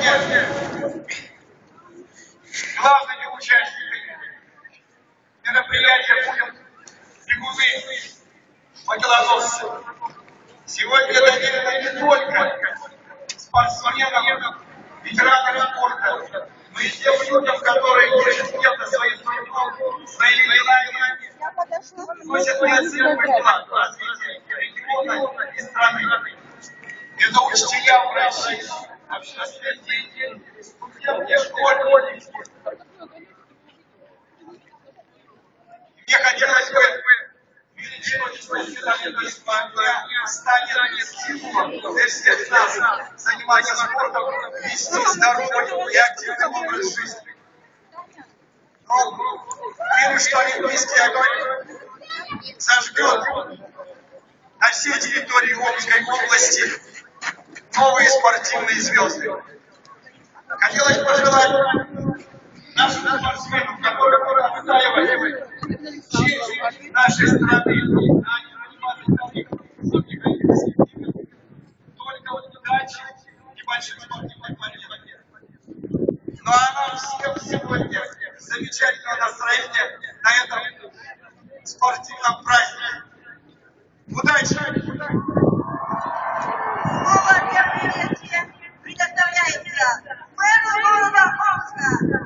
Сегодня главными участниками мероприятия будут бегуны. Сегодня доверено не только спортсменам, ветеранам спорта, но и тем людям, которые ежедневно своим трудом, своими делами носят неоценимый вклад в развитие региона страны. Это учителя, врачи, Мне хотелось бы станет стимулом для всех нас заниматься спортом, вести здоровый и активный образ жизни. Но верю, что Олимпийский огонь зажгет на всей территории Омской области новые спортивные звезды. Хотелось пожелать нашим спортсменам, которые отстаивают честь нашей страны, только удачи и больших спортивных побед. Ну а нам всем сегодня замечательного настроения на этом спортивном празднике. Удачи! Слово мероприятия предоставляется мэру города Омска Вячеславу Викторовичу Коробовскому. Доброе утро, уважаемые друзья. От имени детей мы приветствуем успехов Олимпийского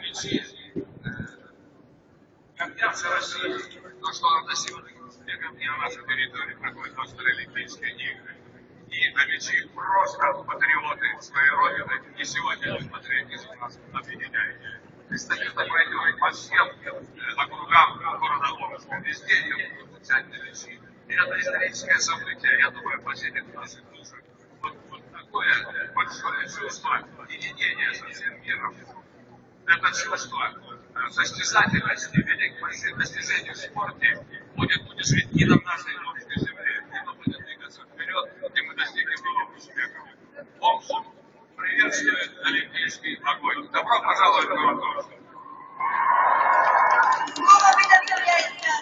мечи гордятся Россией, то, что она до сегодняшнего дня на нашей территории проходит Олимпийские игры. И амичи просто патриоты своей родины, и сегодня этот патриотизм нас объединяет. Предстоит пройдет по всем округам города Омска, везде ее будут взять на мечи. И это историческое событие, я думаю, посетит наших душах. Вот, вот такое большое чувство единения со всем миром это чувство состязательности, великих достижений в спорте будет на нашей русской и мы будем двигаться вперед, и мы достигнем новых успехов. Омск приветствует Олимпийский огонь. Добро пожаловать город Омск. Слово предоставляется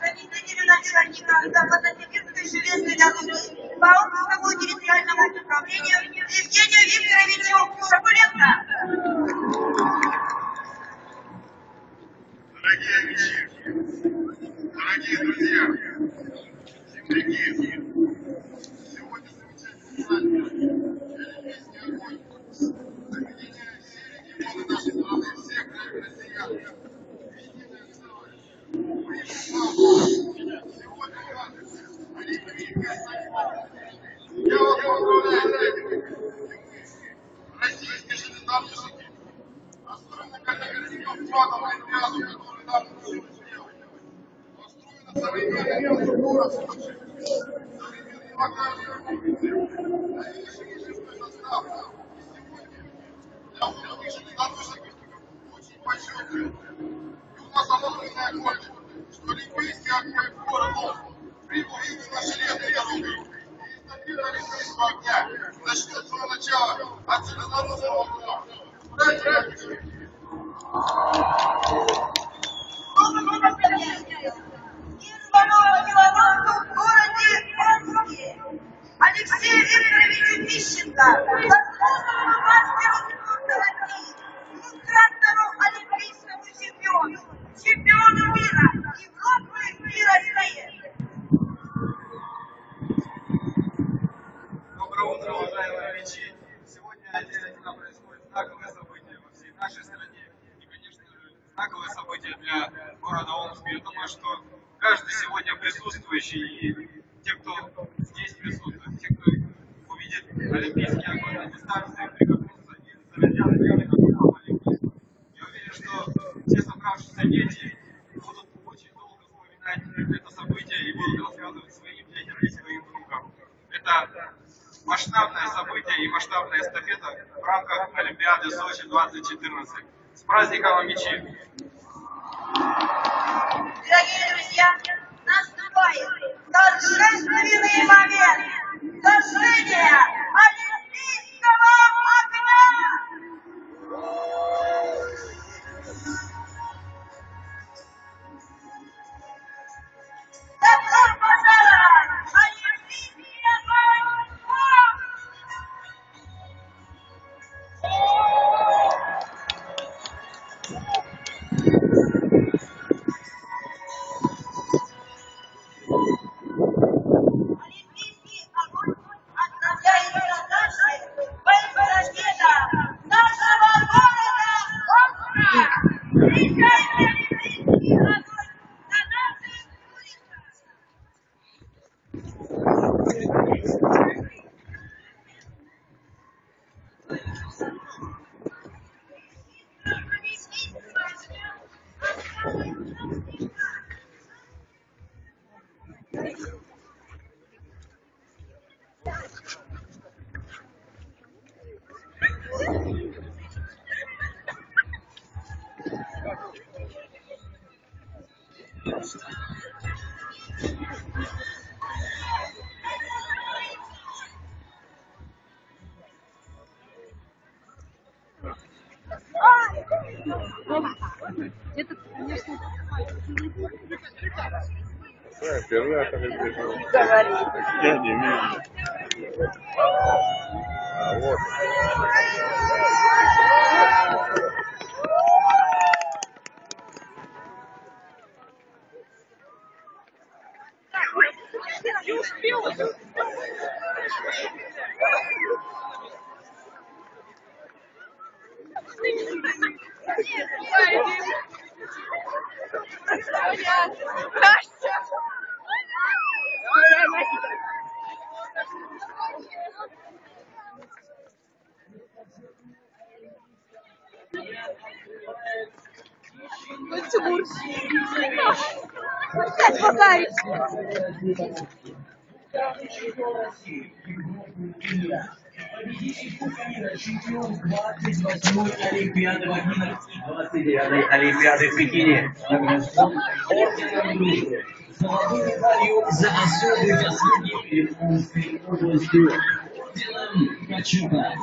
заместителю начальника западно-сибирской железной дороги по Омскому территориальному управлению Евгению Викторовичу флагом Олимпиаду, которую нам удалось сделать. Построена современная город Сочи, современные локальные новейший шестой состав. И сегодня для узких железнодорожников очень почетно. И у нас огромная гордость, что Олимпийский огонь город Омск прибыл именно. И эстафета Олимпийского огня начнет свое начало от железнодорожного окна. Братья Алексею Викторовичу Тищенко, событие для города Омска. Я думаю, что каждый сегодня присутствующий и те, кто здесь присутствует, те, кто увидит Олимпийский огонь дистанции, прикоснутся и зарядят Олимпийского. Я уверен, что все собравшиеся дети будут очень долго вспоминать это событие и будут рассказывать своим детям и своим внукам. Это масштабное событие и масштабная эстафета в рамках Олимпиады Сочи 2014. С праздником мечи! Да, первый раз так бежал. Я не вижу. А вот. Let's go. Чемпион 28-й Олимпиады в Афинах и 29-й Олимпиады в Пекине. Награжден орденом дружбы. Золотой медалью за особые заслуги перед Омской областью. Орденом почета.